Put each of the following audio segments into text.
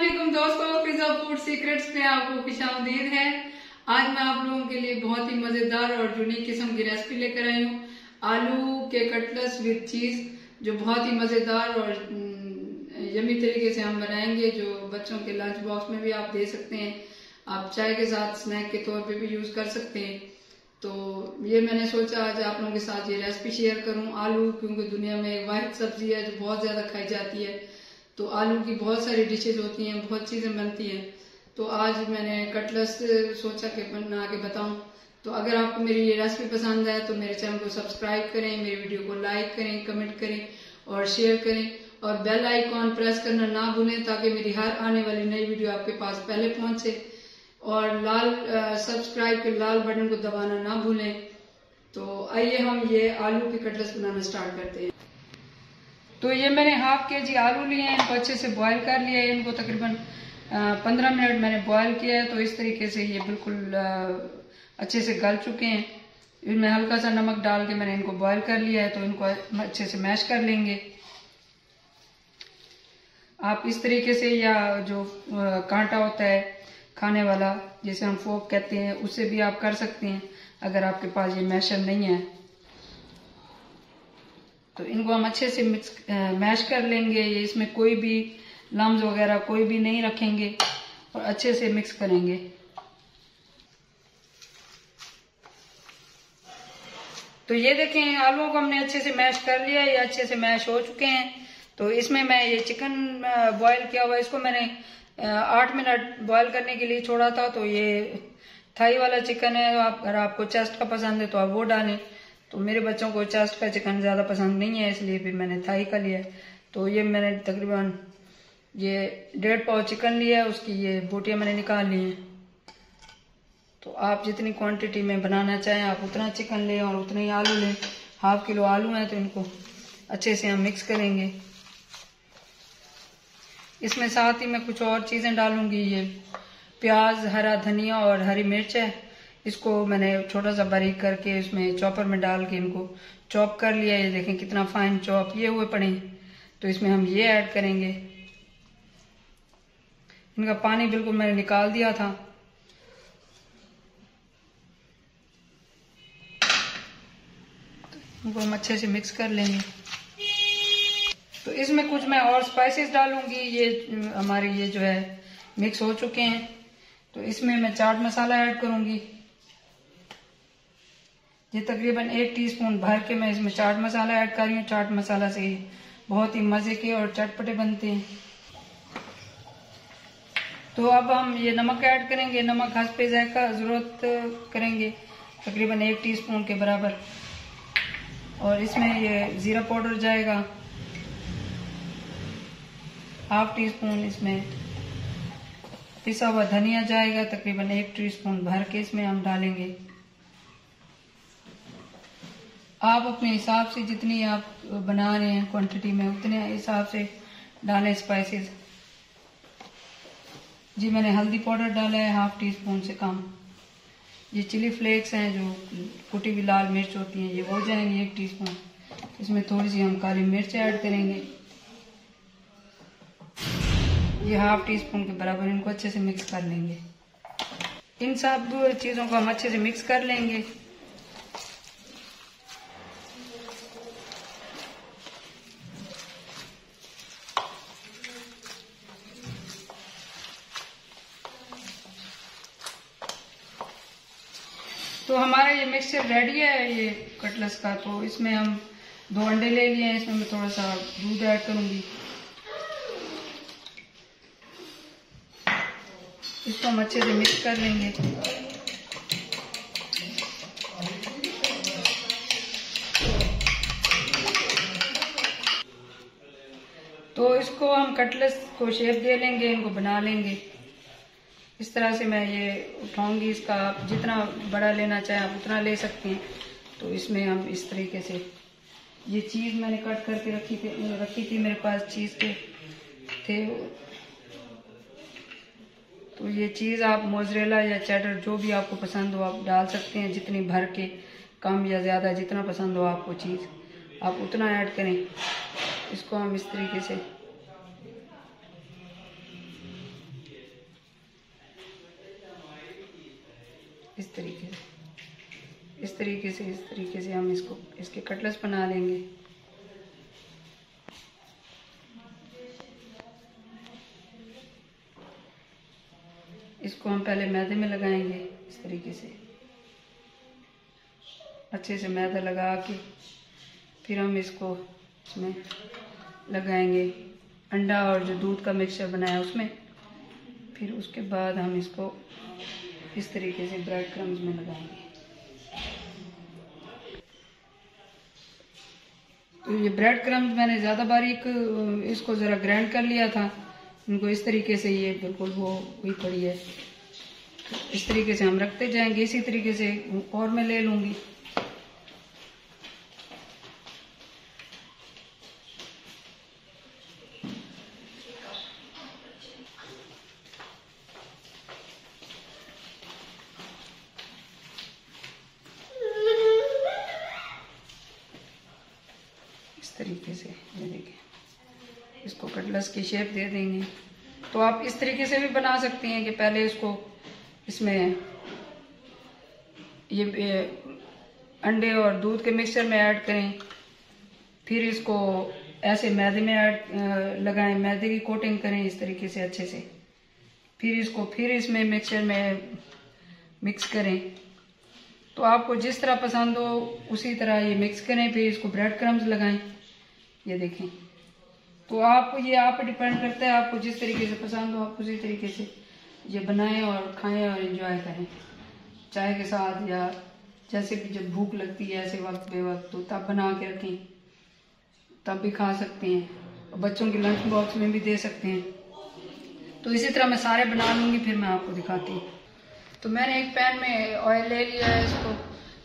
असलम दोस्तों फिजा food secrets में आपको खुश आमदीद है। आज मैं आप लोगों के लिए बहुत ही मज़ेदार और यूनिक किस्म की रेसिपी लेकर आई हूँ। आलू के कटलेट्स विद चीज़ जो बहुत ही मज़ेदार और यमी तरीके से हम बनाएँगे, जो बच्चों के लंच बॉक्स में भी आप दे सकते हैं। आप चाय के साथ स्नैक के तौर पे भी यूज़ कर सकते हैं। तो ये मैंने सोचा आज आप लोगों के साथ ये रेसिपी शेयर करूँ। आलू, क्योंकि दुनिया में एक वाहिद सब्ज़ी है जो बहुत ज़्यादा खाई जाती है। तो आलू की बहुत सारी डिशेज होती हैं, बहुत चीज़ें बनती हैं। तो आज मैंने कटलस सोचा कि बना के बताऊँ। तो अगर आपको मेरी ये रेसिपी पसंद आए तो मेरे चैनल को सब्सक्राइब करें, मेरी वीडियो को लाइक करें कमेंट करें और शेयर करें। और बेल आइकॉन प्रेस करना ना भूलें, ताकि मेरी हर आने वाली नई वीडियो आपके पास पहले पहुँचे। और लाल सब्सक्राइब के लाल बटन को दबाना ना भूलें। तो आइए हम ये आलू के कटलेट्स बनाना स्टार्ट करते हैं। तो ये मैंने हाफ़ के जी आलू लिए हैं, इनको अच्छे से बॉईल कर लिया है, इनको तकरीबन पंद्रह मिनट मैंने बॉईल किया है तो इस तरीके से ये बिल्कुल अच्छे से गल चुके हैं। इनमें हल्का सा नमक डाल के मैंने इनको बॉईल कर लिया है तो इनको अच्छे से मैश कर लेंगे। आप इस तरीके से या जो कांटा होता है, खाने वाला, जिसे हम फोक कहते हैं उससे भी आप कर सकते हैं, अगर आपके पास ये मैशर नहीं है। तो इनको हम अच्छे से मिक्स मैश कर लेंगे, ये इसमें कोई भी लम्ब वगैरह कोई भी नहीं रखेंगे और अच्छे से मिक्स करेंगे। तो ये देखें, आलूओं को हमने अच्छे से मैश कर लिया, ये अच्छे से मैश हो चुके हैं। तो इसमें मैं ये चिकन बॉईल किया हुआ, इसको मैंने आठ मिनट बॉईल करने के लिए छोड़ा था तो ये थाई वाला चिकन है, आप, अगर आपको चेस्ट का पसंद है तो आप वो डालें। तो मेरे बच्चों को चेस्ट का चिकन ज़्यादा पसंद नहीं है, इसलिए फिर मैंने थाई का लिया तो ये मैंने तकरीबन ये डेढ़ पाव चिकन लिया है, उसकी ये बोटियाँ मैंने निकाल ली हैं। तो आप जितनी क्वांटिटी में बनाना चाहें, आप उतना चिकन लें और उतने ही आलू लें। हाफ़ किलो आलू हैं तो इनको अच्छे से हम मिक्स करेंगे। इसमें साथ ही मैं कुछ और चीज़ें डालूँगी, ये प्याज, हरा धनिया और हरी मिर्च है। इसको मैंने छोटा सा बारीक करके इसमें चॉपर में डाल के इनको चॉप कर लिया। ये देखें कितना फाइन चॉप ये हुए पड़े। तो इसमें हम ये ऐड करेंगे। इनका पानी बिल्कुल मैंने निकाल दिया था। इनको हम अच्छे से मिक्स कर लेंगे। तो इसमें कुछ मैं और स्पाइसेस डालूँगी। ये, हमारे ये जो है मिक्स हो चुके हैं। तो इसमें मैं चाट मसाला ऐड करूँगी। ये तकरीबन एक टीस्पून भर के मैं इसमें चाट मसाला ऐड कर रही हूँ। चाट मसाला से बहुत ही मज़े के और चटपटे बनते हैं। तो अब हम ये नमक ऐड करेंगे। नमक हंस पे जायका ज़रूरत करेंगे। तकरीबन एक टीस्पून के बराबर। और इसमें ये ज़ीरा पाउडर जाएगा। हाफ़ टी स्पून इसमें पिसा हुआ धनिया जाएगा। तकरीबन एक टीस्पून भर के इसमें हम डालेंगे। आप अपने हिसाब से जितनी आप बना रहे हैं क्वांटिटी में, उतने हिसाब से डालें स्पाइसेस जी, मैंने हल्दी पाउडर डाला है हाफ़ टी स्पून से कम। ये चिली फ्लेक्स हैं जो कुटी हुई लाल मिर्च होती हैं, ये हो जाएँगे एक टीस्पून इसमें थोड़ी सी हम काली मिर्च ऐड करेंगे। ये हाफ़ टी स्पून के बराबर इनको अच्छे से मिक्स कर लेंगे। इन सब चीज़ों को हम अच्छे से मिक्स कर लेंगे तो हमारा ये मिक्सचर रेडी है ये कटलस का तो इसमें हम दो अंडे ले लिए हैं, इसमें मैं थोड़ा सा दूध ऐड करूँगी। इसको हम अच्छे से मिक्स कर लेंगे। तो इसको हम कटलस को शेप दे लेंगे, इनको बना लेंगे। इस तरह से मैं ये उठाऊँगी इसका, आप जितना बड़ा लेना चाहें आप उतना ले सकते हैं। तो इसमें हम इस तरीके से, ये चीज़ मैंने कट करके रखी थी रखी थी मेरे पास चीज़ के, थे तो ये चीज़ आप मोजरेला या चैटर जो भी आपको पसंद हो आप डाल सकते हैं, जितनी भर के कम या ज़्यादा जितना पसंद हो आपको चीज़, आप उतना ऐड करें। इसको हम इस तरीके से इस तरीके से। इस तरीके से, इस तरीके से हम इसको, इसके कटलेस बना लेंगे। इसको हम पहले मैदे में लगाएँगे इस तरीके से। अच्छे से मैदा लगा के फिर हम इसको इसमें लगाएँगे। अंडा और जो दूध का मिक्सचर बनाया उसमें। फिर उसके बाद हम इसको इस तरीके से ब्रेड क्रम्स में लगाएँगे। तो ये ब्रेड क्रम्स मैंने ज़्यादा बारीक इसको ज़रा ग्राइंड कर लिया था। इनको इस तरीके से ये बिल्कुल वो हुई पड़ी है। इस तरीके से हम रखते जाएँगे, इसी तरीके से और मैं ले लूँगी तरीके से ये देखिए इसको कटलस की शेप दे देंगे। तो आप इस तरीके से भी बना सकते हैं कि पहले इसको इसमें ये अंडे और दूध के मिक्सचर में ऐड करें। फिर इसको ऐसे मैदे में ऐड लगाएँ। मैदे की कोटिंग करें इस तरीके से अच्छे से। फिर इसको, फिर इसमें मिक्सचर में मिक्स करें। तो आपको जिस तरह पसंद हो, उसी तरह ये मिक्स करें। फिर इसको ब्रेड क्रम्स लगाएँ। ये देखें। तो आप, ये आप डिपेंड करता है, आपको जिस तरीके से पसंद हो, आप उसी तरीके से ये बनाएँ और खाएँ और इन्जॉय करें। चाय के साथ या जैसे भी जब भूख लगती है, ऐसे वक्त बे वक्त तो तब बना के रखें। तब भी खा सकते हैं। और बच्चों के लंच बॉक्स में भी दे सकते हैं। तो इसी तरह मैं सारे बना लूँगी, फिर मैं आपको दिखाती हूँ। तो मैंने एक पैन में ऑयल ले लिया है इसको।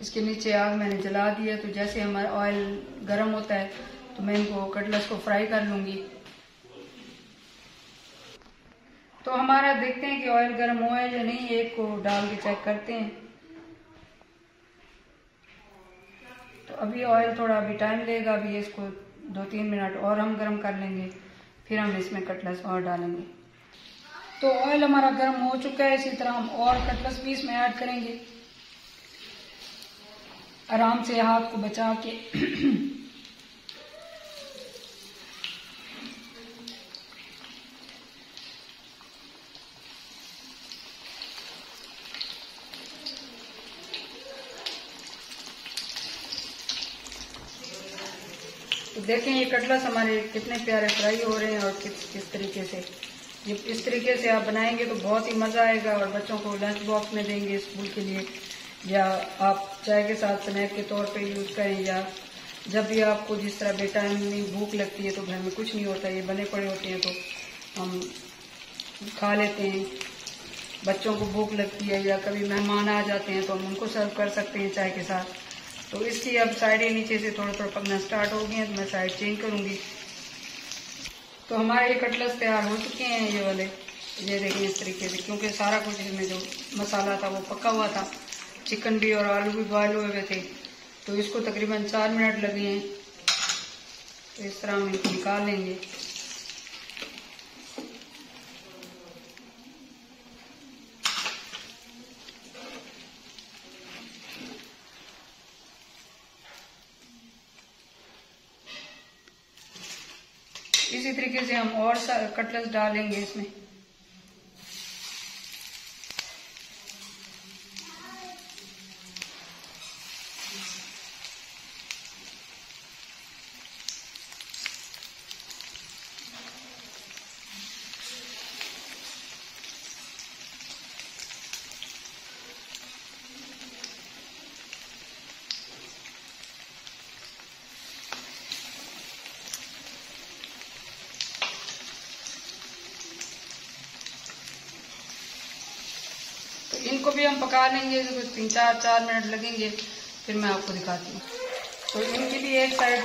इसके नीचे आग मैंने जला दिया तो जैसे हमारा ऑयल गर्म होता है तो मैं इनको कटलस को फ्राई कर लूँगी। तो हमारा देखते हैं कि ऑयल गर्म हुआ है या नहीं, एक को डाल के चेक करते हैं। तो अभी ऑयल थोड़ा अभी टाइम लेगा, अभी इसको दो तीन मिनट और हम गर्म कर लेंगे, फिर हम इसमें कटलस और डालेंगे। तो ऑयल हमारा गर्म हो चुका है, इसी तरह हम और कटलस भी इसमें ऐड करेंगे। आराम से हाथ को बचा के देखें ये कटलस हमारे कितने प्यारे फ्राई हो रहे हैं और किस किस तरीके से। ये इस तरीके से आप बनाएँगे तो बहुत ही मज़ा आएगा और बच्चों को लंच बॉक्स में देंगे स्कूल के लिए, या आप चाय के साथ स्नैक के तौर पे यूज़ करें, या जब भी आपको जिस तरह बेटाइम भूख लगती है तो घर में कुछ नहीं होता, ये बने पड़े होते हैं तो हम खा लेते हैं। बच्चों को भूख लगती है या कभी मेहमान आ जाते हैं तो हम उनको सर्व कर सकते हैं चाय के साथ। तो इसकी अब साइडें नीचे से थोड़ा थोड़ा पकना स्टार्ट हो गई हैं तो मैं साइड चेंज करूँगी। तो हमारे ये कटलस तैयार हो चुके हैं, ये वाले। ये देखिए इस तरीके से, क्योंकि सारा कुछ इसमें जो मसाला था वो पका हुआ था। चिकन भी और आलू भी बॉयल हुए हुए थे। तो इसको तकरीबन चार मिनट लगे हैं। तो इस तरह हम इनको निकाल लेंगे। इसी तरीके से हम और कटलेट्स डालेंगे इसमें। इनको भी हम पका लेंगे तो तीन, चार चार मिनट लगेंगे, फिर मैं आपको दिखाती हूँ। तो इनकी भी एक साइड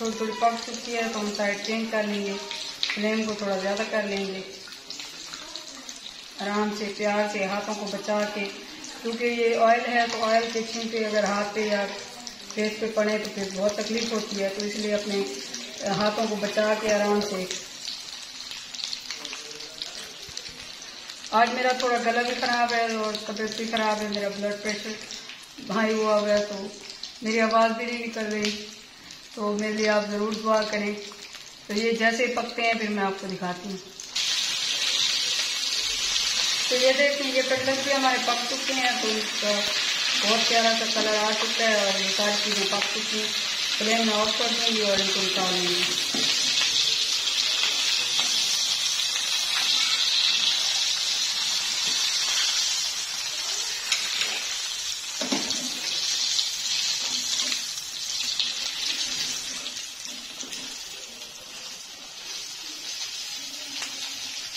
थोड़ी थोड़ी पक चुकी है तो हम साइड चेंज कर लेंगे। फ्लेम को थोड़ा ज़्यादा कर लेंगे। आराम से, प्यार से, हाथों को बचा के, क्योंकि ये ऑयल है तो ऑयल के छींटे अगर हाथ पे या फेस पे पड़े तो फिर बहुत तकलीफ़ होती है। तो इसलिए अपने हाथों को बचा के आराम से आज मेरा थोड़ा गला भी खराब है और तबीयत भी खराब है, मेरा ब्लड प्रेशर हाई हुआ हुआ है तो मेरी आवाज़ भी नहीं निकल रही। तो मेरे लिए आप ज़रूर दुआ करें। तो ये जैसे ही पकते हैं, फिर मैं आपको दिखाती हूँ। तो ये देखिए, ये कटलेट भी हमारे पक चुके हैं तो इसका बहुत प्यारा सा कलर आ चुका है और ये सारी चीज़ें पक चुकी हैं। फ्लेम में ऑफ़ कर दूँगी और इनको निकाल लूँगी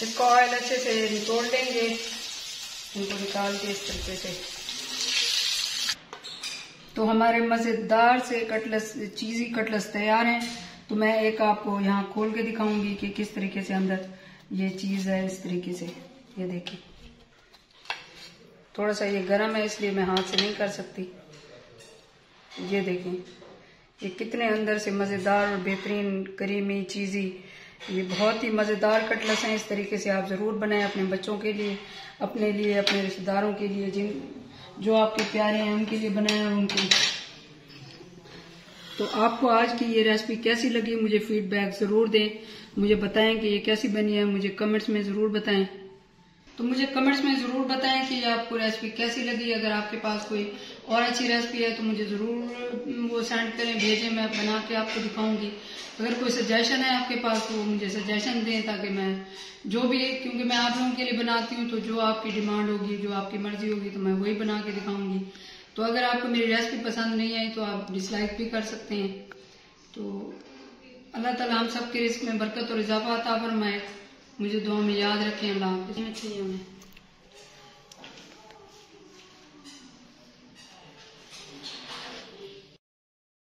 इसको ऑयल अच्छे से निचोड़ लेंगे, इनको निकाल के इस तरीके से। तो हमारे मज़ेदार से कटलस, चीज़ी कटलस तैयार हैं। तो मैं एक आपको यहाँ खोल के दिखाऊँगी कि किस तरीके से अंदर ये चीज़ है, इस तरीके से। ये देखिए। थोड़ा सा ये गर्म है, इसलिए मैं हाथ से नहीं कर सकती। ये देखें। ये कितने अंदर से मज़ेदार और बेहतरीन करीमी चीज़ी ये बहुत ही मज़ेदार कटलस हैं। इस तरीके से आप ज़रूर बनाएँ अपने बच्चों के लिए, अपने लिए, अपने रिश्तेदारों के लिए, जिन, जो आपके प्यारे हैं, उनके लिए बनाए उनके तो आपको आज की ये रेसिपी कैसी लगी, मुझे फीडबैक ज़रूर दें। मुझे बताएँ कि ये कैसी बनी है, मुझे कमेंट्स में ज़रूर बताएँ। तो मुझे कमेंट्स में ज़रूर बताएँ कि ये आपको रेसिपी कैसी लगी। अगर आपके पास कोई और अच्छी रेसिपी है तो मुझे ज़रूर वो सेंड करें, भेजें, मैं बना के आपको दिखाऊँगी। अगर कोई सजेशन है आपके पास तो मुझे सजेशन दें ताकि मैं, जो भी, क्योंकि मैं आप लोगों के लिए बनाती हूँ तो जो आपकी डिमांड होगी, जो आपकी मर्ज़ी होगी तो मैं वही बना के दिखाऊँगी। तो अगर आपको मेरी रेसिपी पसंद नहीं आई तो आप डिसलाइक भी कर सकते हैं। तो अल्लाह ताला हम सबके रिस्क में बरकत और इजाफा आता फरमाए। मुझे दुआ में याद रखें, अल्लाह